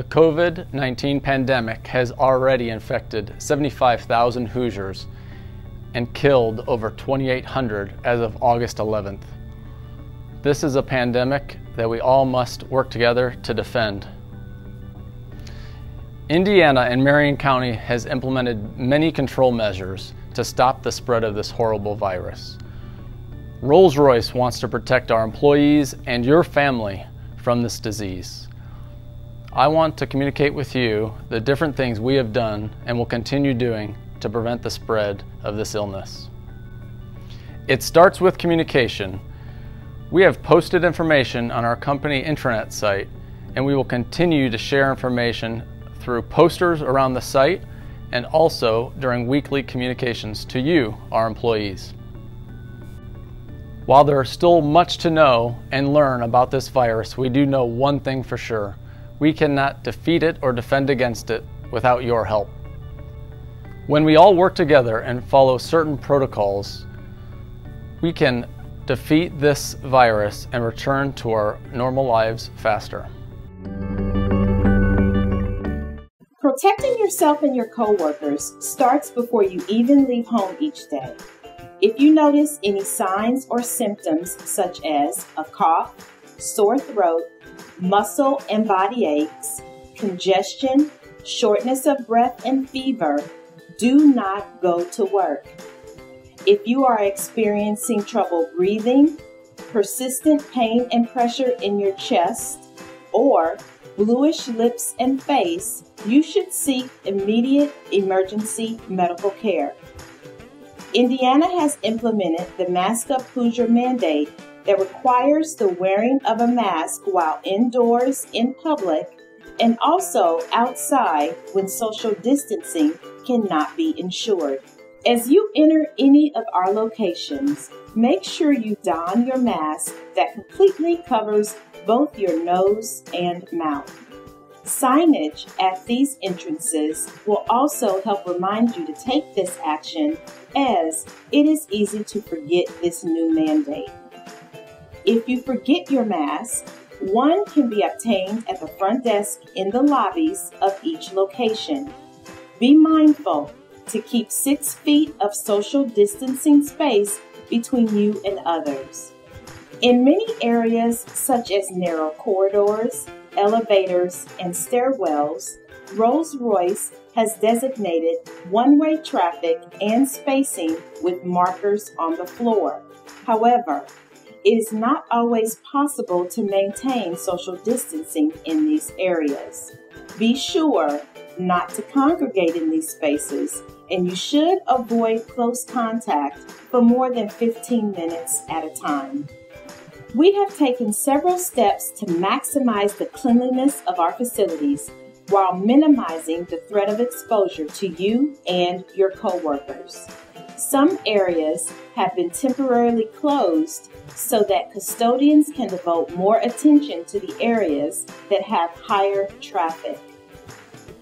The COVID 19 pandemic has already infected 75,000 Hoosiers and killed over 2,800 as of August 11th. This is a pandemic that we all must work together to defend. Indiana and Marion County has implemented many control measures to stop the spread of this horrible virus. Rolls-Royce wants to protect our employees and your family from this disease. I want to communicate with you the different things we have done and will continue doing to prevent the spread of this illness. It starts with communication. We have posted information on our company intranet site and we will continue to share information through posters around the site and also during weekly communications to you, our employees. While there is still much to know and learn about this virus, we do know one thing for sure. We cannot defeat it or defend against it without your help. When we all work together and follow certain protocols, we can defeat this virus and return to our normal lives faster. Protecting yourself and your coworkers starts before you even leave home each day. If you notice any signs or symptoms such as a cough, sore throat, muscle and body aches, congestion, shortness of breath, and fever, do not go to work. If you are experiencing trouble breathing, persistent pain and pressure in your chest, or bluish lips and face, you should seek immediate emergency medical care. Indiana has implemented the Mask Up Hoosier mandate that requires the wearing of a mask while indoors in public and also outside when social distancing cannot be ensured. As you enter any of our locations, make sure you don your mask that completely covers both your nose and mouth. Signage at these entrances will also help remind you to take this action as it is easy to forget this new mandate. If you forget your mask, one can be obtained at the front desk in the lobbies of each location. Be mindful to keep six feet of social distancing space between you and others. In many areas, such as narrow corridors, elevators, and stairwells, Rolls Royce has designated one way traffic and spacing with markers on the floor. However, it is not always possible to maintain social distancing in these areas. Be sure not to congregate in these spaces, and you should avoid close contact for more than 15 minutes at a time. We have taken several steps to maximize the cleanliness of our facilities while minimizing the threat of exposure to you and your coworkers. Some areas have been temporarily closed so that custodians can devote more attention to the areas that have higher traffic.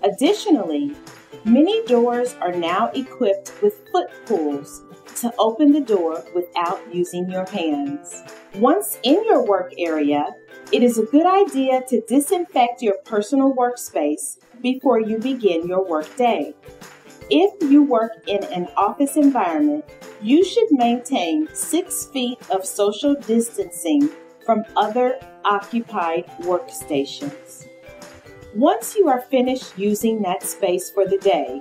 Additionally, many doors are now equipped with foot pulls to open the door without using your hands. Once in your work area, it is a good idea to disinfect your personal workspace before you begin your workday. If you work in an office environment, you should maintain six feet of social distancing from other occupied workstations. Once you are finished using that space for the day,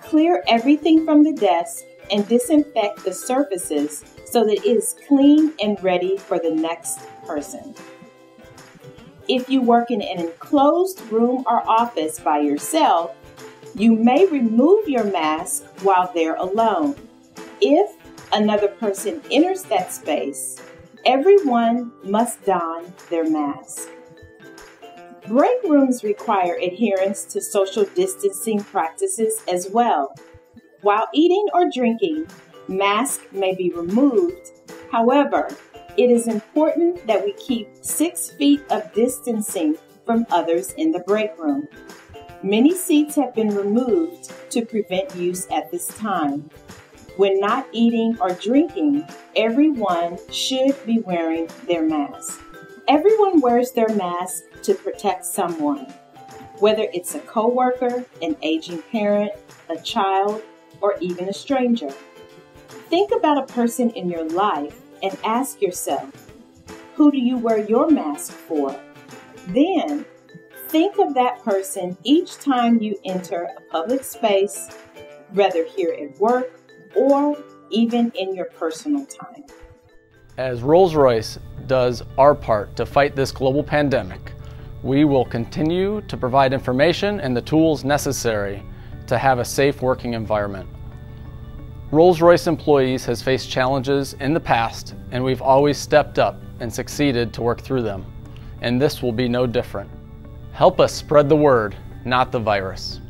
clear everything from the desk and disinfect the surfaces so that it is clean and ready for the next person. If you work in an enclosed room or office by yourself, you may remove your mask while they're alone. If another person enters that space, everyone must don their mask. Break rooms require adherence to social distancing practices as well. While eating or drinking, masks may be removed. However, it is important that we keep six feet of distancing from others in the break room. Many seats have been removed to prevent use at this time. When not eating or drinking, everyone should be wearing their mask. Everyone wears their mask to protect someone. whether it's a coworker, an aging parent, a child, or even a stranger. Think about a person in your life and ask yourself, who do you wear your mask for? Then think of that person each time you enter a public space, whether here at work or even in your personal time. As Rolls Royce does our part to fight this global pandemic, we will continue to provide information and the tools necessary to have a safe working environment. Rolls-Royce employees has faced challenges in the past and we've always stepped up and succeeded to work through them. And this will be no different. Help us spread the word, not the virus.